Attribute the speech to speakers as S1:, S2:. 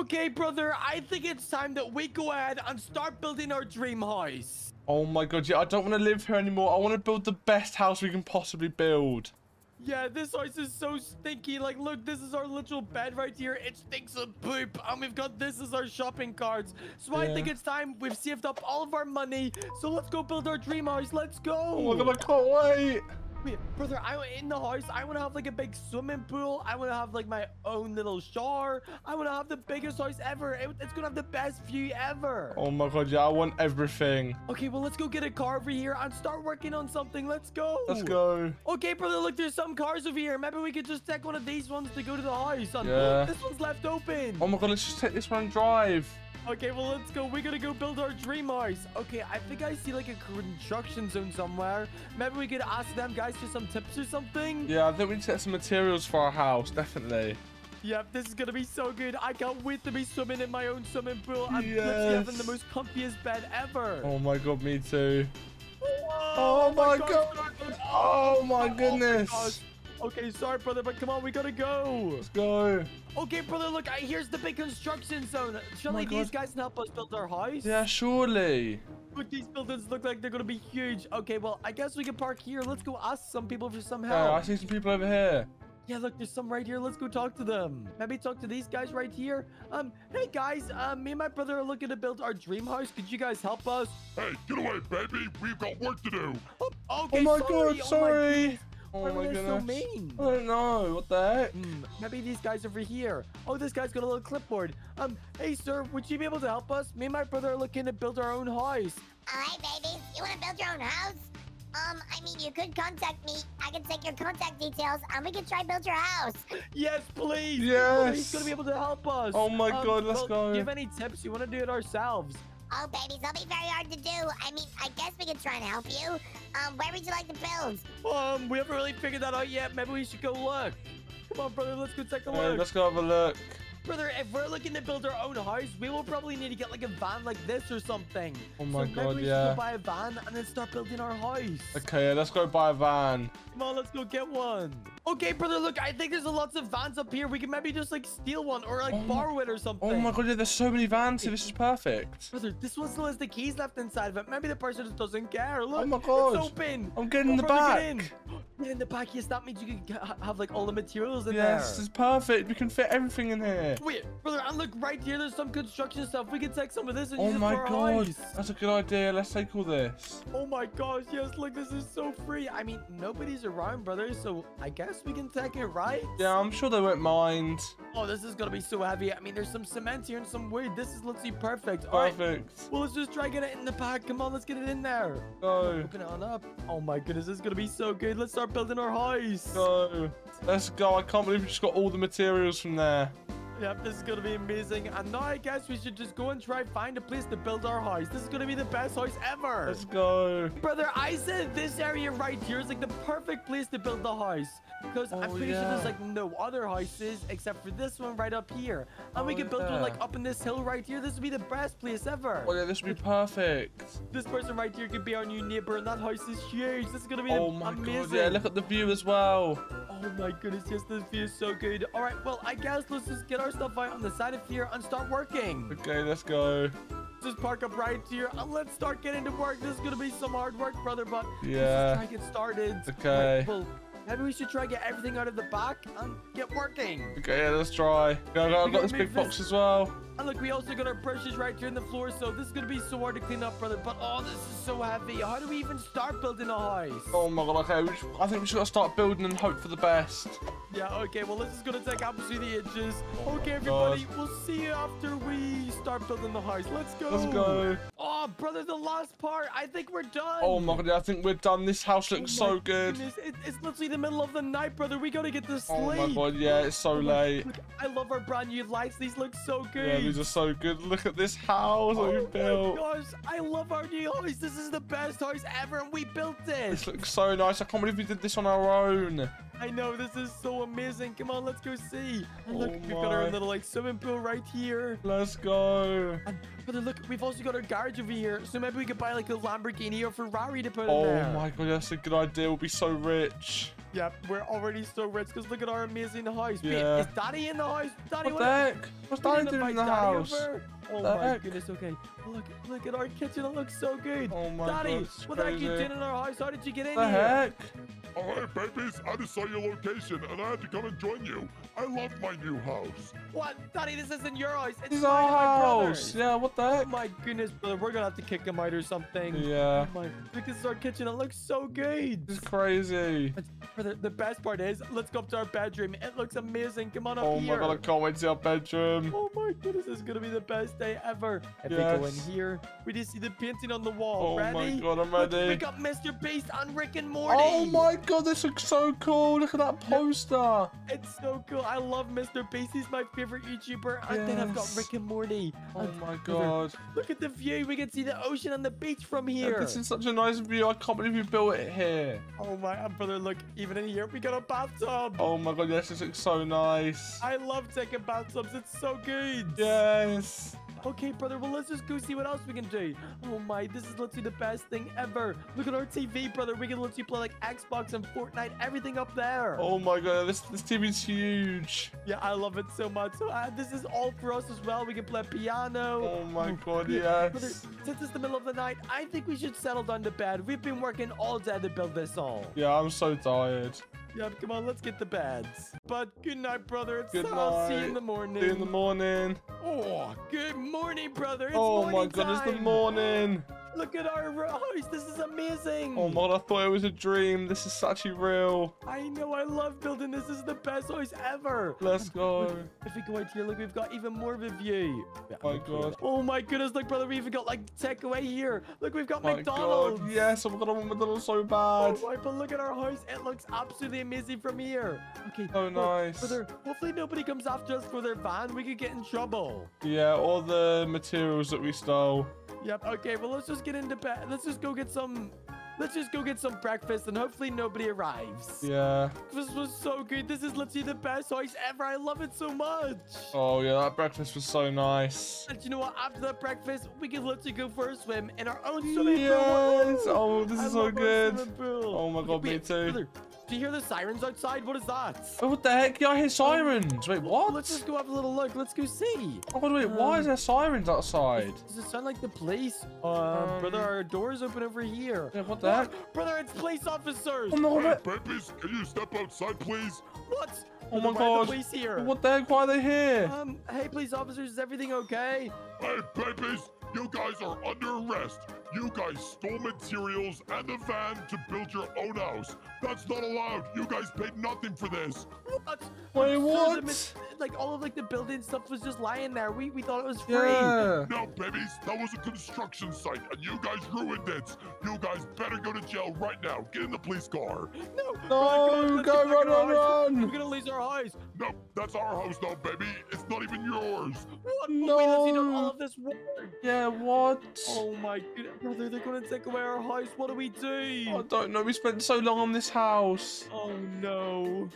S1: Okay, brother, I think it's time that we go ahead and start building our dream house.
S2: Oh my god, yeah, I don't want to live here anymore. I want to build the best house we can possibly build.
S1: Yeah, this house is so stinky. Like, look, this is our literal bed right here. It stinks of poop. And we've got this as our shopping carts. So I think it's time. We've saved up all of our money. So let's go build our dream house. Let's go.
S2: Oh my god, I can't wait.
S1: Wait, brother, I want in the house. I want to have like a big swimming pool. I want to have like my own little shower. I want to have the biggest house ever. It- it's gonna have the best view ever.
S2: Oh my god, yeah, I want everything.
S1: Okay, well let's go get a car over here and start working on something. Let's go.
S2: Let's go.
S1: Okay, brother, look, there's some cars over here. Maybe we could just take one of these ones to go to the house.
S2: Yeah.
S1: This one's left open.
S2: Oh my god, let's just take this one and drive.
S1: Okay, well, let's go. We're gonna go build our dream house. Okay, I think I see like a construction zone somewhere. Maybe we could ask them guys for some tips or something.
S2: Yeah, I think we need to get some materials for our house, definitely.
S1: Yep, this is gonna be so good. I can't wait to be swimming in my own swimming pool. I'm literally having the most comfiest bed ever.
S2: Oh my god, me too.
S1: Oh, oh,
S2: my
S1: gosh,
S2: God.
S1: brother.
S2: Oh my oh
S1: gosh.
S2: goodness.
S1: Okay, sorry, brother, but come on, we gotta go.
S2: Let's go.
S1: Okay, brother, look, I, here's the big construction zone. Surely
S2: my
S1: these guys can help us build our house?
S2: Yeah, surely.
S1: Look, these buildings look like they're gonna be huge. Okay, well, I guess we can park here. Let's go ask some people for some help.
S2: Yeah, I see some people over here.
S1: Yeah, look, there's some right here. Let's go talk to them. Maybe talk to these guys right here. Um, hey guys, um, me and my brother are looking to build our dream house. Could you guys help us?
S3: Hey, get away, baby. We've got work to do.
S1: Oh, okay,
S2: Oh my
S1: sorry.
S2: god, sorry.
S1: goodness.
S2: Oh
S1: Why
S2: my
S1: are they so
S2: goodness.
S1: mean?
S2: I don't know. What the heck?
S1: Hmm, maybe these guys over here. Oh, this guy's got a little clipboard. Um, hey sir, would you be able to help us? Me and my brother are looking to build our own house.
S4: All right, baby. You want to build your own house? Um, I mean, you could contact me. I can take your contact details, and we can try build your house.
S1: Yes, please.
S2: Yes.
S1: He's gonna be able to help us.
S2: Oh my God, let's
S1: well,
S2: go.
S1: Do you have any tips? You want to do it ourselves?
S4: Oh, babies, that'll be very hard to do. I mean, I guess we could try and help you. Um, where would you like to build?
S1: Um, we haven't really figured that out yet. Maybe we should go look. Come on, brother. Let's go take a
S2: Hey,
S1: look.
S2: let's go have a look.
S1: Brother, if we're looking to build our own house, we will probably need to get like a van like this or something.
S2: Oh my
S1: so
S2: God,
S1: maybe we should go buy a van and then start building our house.
S2: Okay, let's go buy a van.
S1: Come on, let's go get one. Okay, brother, look, I think there's a lots of vans up here. We can maybe just like steal one or like
S2: Oh my-
S1: borrow it or something.
S2: Oh my god, yeah, there's so many vans here. This is perfect.
S1: Brother, this one still has the keys left inside of it. Maybe the person just doesn't care. Look,
S2: Oh my God.
S1: it's open.
S2: I'm getting in
S1: Go,
S2: the
S1: brother,
S2: back.
S1: Get in. The back. Yes, that means you can have like all the materials in
S2: Yes, this
S1: there.
S2: is perfect. We can fit everything in here.
S1: Wait, brother, and look right here. There's some construction stuff. We can take some of this and
S2: Oh
S1: use
S2: my
S1: it for our
S2: god, that's a good idea. Let's take all this.
S1: Oh my gosh, yes, look, this is so free. I mean, nobody's around, brother, so I guess we can take it, right?
S2: Yeah, I'm sure they won't mind.
S1: Oh, this is gonna be so heavy. I mean, there's some cement here and some wood. This is literally perfect. Right,
S2: Perfect.
S1: well, let's just try get it in the pack. Come on, let's get it in there.
S2: Go,
S1: Open it on up. Oh my goodness, this is gonna be so good. Let's start building our house.
S2: go. Let's go. I can't believe we just got all the materials from there.
S1: Yep, this is gonna be amazing. And now I guess we should just go and try find a place to build our house. This is gonna be the best house ever.
S2: Let's go.
S1: Brother, I said this area right here is like the perfect place to build the house. Because I'm
S2: Oh,
S1: pretty sure there's like no other houses except for this one right up here. And we
S2: Oh,
S1: could build one like up in this hill right here. This would be the best place ever.
S2: Oh yeah, this would be perfect.
S1: This person right here could be our new neighbor and that house is huge. This is gonna be
S2: Oh my
S1: amazing.
S2: god, yeah, look at the view as well.
S1: Oh my goodness, yes, this view is so good. All right, well, I guess let's just get our stuff out on the side of here and start working.
S2: Okay, let's go.
S1: Just park up right here and let's start getting to work. This is gonna be some hard work, brother, but let's just try to get started.
S2: Okay.
S1: Right, well, maybe we should try get everything out of the back and get working.
S2: Okay, yeah, let's try. Yeah, I got, I got this big
S1: move
S2: box as well.
S1: And look, we also got our brushes right here on the floor, so this is gonna be so hard to clean up, brother. But oh, this is so heavy. How do we even start building a house?
S2: Oh my god, okay, we just, I think we should start building and hope for the best.
S1: Yeah, okay, well, this is gonna take absolutely ages.
S2: Oh
S1: okay, everybody, we'll see you after we start building the house. Let's go.
S2: Let's go.
S1: Oh, brother, the last part. I think we're done.
S2: Oh my god, I think we're done. This house
S1: Oh
S2: looks
S1: my
S2: so good.
S1: It, it's literally the middle of the night, brother. We gotta get to sleep.
S2: Oh my god, yeah, it's so
S1: Oh
S2: late.
S1: Look, I love our brand new lights. These look so good.
S2: Yeah, these are so good. Look at this house
S1: Oh
S2: we
S1: my
S2: built.
S1: gosh, I love our new house. This is the best house ever, and we built it.
S2: This looks so nice. I can't believe we did this on our own.
S1: I know, this is so amazing. Come on, let's go see. And look,
S2: Oh
S1: we've got our little like swimming pool right here.
S2: Let's go.
S1: And brother, look, we've also got our garage over here. So maybe we could buy like a Lamborghini or Ferrari to put in
S2: oh
S1: there.
S2: Oh my god, that's a good idea. We'll be so rich.
S1: Yep, we're already so rich because look at our amazing house. Wait,
S2: Yeah.
S1: is Daddy in the house? Daddy,
S2: What the heck? What's Daddy doing in the
S1: Daddy
S2: house?
S1: over. Oh
S2: The
S1: my
S2: heck?
S1: goodness, okay. Look, look at our kitchen. It looks so good.
S2: Oh my
S1: Daddy,
S2: god, it's
S1: what the heck are you
S2: crazy.
S1: doing in our house? How did you get in
S2: The
S1: here?
S2: heck?
S3: Oh, hey, babies, I just saw your location and I had to come and join you. I love my new house.
S1: What? Daddy, this isn't your house. It's
S2: This our
S1: my
S2: house.
S1: brother's.
S2: Yeah, what the
S1: Oh
S2: heck?
S1: my goodness, brother. We're gonna have to kick him out or something.
S2: Yeah,
S1: Oh my, look, this is our kitchen. It looks so good.
S2: this is crazy.
S1: But brother, the best part is, let's go up to our bedroom. It looks amazing. Come on up
S2: Oh my god, I can't wait to our bedroom.
S1: Oh my goodness, this is gonna be the best day ever. If we go in here, we just see the painting on the wall.
S2: Oh
S1: ready?
S2: my god, I'm
S1: Look, we
S2: ready.
S1: got Mr. Beast and Rick and Morty.
S2: Oh my god, this looks so cool. Look at that poster.
S1: It's so cool. I love Mr. Beast. He's my favorite YouTuber. Yes. And then I've got Rick and Morty.
S2: Oh
S1: And
S2: my god.
S1: Look at the view. We can see the ocean and the beach from
S2: Yeah,
S1: here.
S2: This is such a nice view. I can't believe you built it here.
S1: Oh my and brother, look, even in here, we got a bathtub.
S2: Oh my god, yes, this looks so nice.
S1: I love taking bathtubs. It's so good.
S2: Yes.
S1: Okay, brother. Well, let's just go see what else we can do. Oh my, this is literally the best thing ever. Look at our TV, brother. We can literally play like Xbox and Fortnite, everything up there.
S2: Oh my god, this this TV's huge.
S1: Yeah, I love it so much. So uh, this is all for us as well. We can play piano.
S2: Oh my god,
S1: yeah, Brother,
S2: yes.
S1: since it's the middle of the night, I think we should settle down to bed. We've been working all day to build this all.
S2: Yeah, I'm so tired.
S1: Yep, come on, let's get the beds. But good night, brother. It's
S2: Good
S1: I'll see you in the morning.
S2: See you in the morning.
S1: Oh, good morning, brother. It's
S2: oh my
S1: morning
S2: god, it's the morning.
S1: Look at our house. Oh, this is amazing.
S2: Oh my god, I thought it was a dream. This is actually real.
S1: I know. I love building this. This is the best house ever.
S2: Let's go.
S1: Look, if we go out here, look, we've got even more of a view. Yeah,
S2: My. God.
S1: Oh my goodness, look, brother, we even got like takeaway here. Look, we've got
S2: My
S1: McDonald's.
S2: god, yes, I'm gonna want McDonald's so bad.
S1: Oh
S2: bad.
S1: my, but look at our house. It looks absolutely amazing from here. Okay.
S2: Oh,
S1: look,
S2: nice.
S1: Brother, hopefully nobody comes after us for their van. We could get in trouble.
S2: Yeah, all the materials that we stole.
S1: Yep. Okay. Well, let's just get into bed. Let's just go get some. Let's just go get some breakfast, and hopefully nobody arrives.
S2: Yeah.
S1: This was so good. This is literally the best ice ever. I love it so much.
S2: Oh yeah, that breakfast was so nice.
S1: And you know what? After that breakfast, we can literally go for a swim in our own swimming pool.
S2: Yes. Oh, this
S1: I
S2: is so good. Oh my God, me too.
S1: brother, do you hear the sirens outside? What is that?
S2: Oh, what the heck? Yeah, I hear sirens. Wait, what?
S1: Let's just go have a little look. Let's go see.
S2: Oh, wait, why is
S1: Um,
S2: there sirens outside?
S1: Does it sound like the police? Uh,
S2: Um,
S1: brother, our door's open over here.
S2: Yeah, what the heck?
S1: Brother, it's police officers.
S2: Oh my
S3: Hey,
S2: god,
S3: babies, can you step outside, please?
S1: What?
S2: Oh
S1: Brother,
S2: my
S1: why are
S2: God.
S1: the police here?
S2: what the heck? Why are they here?
S1: Um, hey, police officers, is everything okay?
S3: Hey, babies, you guys are under arrest. You guys stole materials and the van to build your own house. That's not allowed. You guys paid nothing for this.
S1: What?
S2: Wait,
S1: Sir, the
S2: what?
S1: like all of like the building stuff was just lying there. We we thought it was free.
S2: Yeah.
S3: No, babies, that was a construction site, and you guys ruined it. You guys better go to jail right now. Get in the police car.
S1: No,
S2: No,
S1: brother, come on,
S2: go run, run, run.
S1: We're gonna lose our eyes.
S3: No, that's our house now, baby. Not even yours.
S1: What? But Wait, has he done all of this work?
S2: Yeah, what?
S1: Oh my goodness, brother, they're gonna take away our house. What do we do?
S2: I don't know. We spent so long on this house.
S1: Oh no.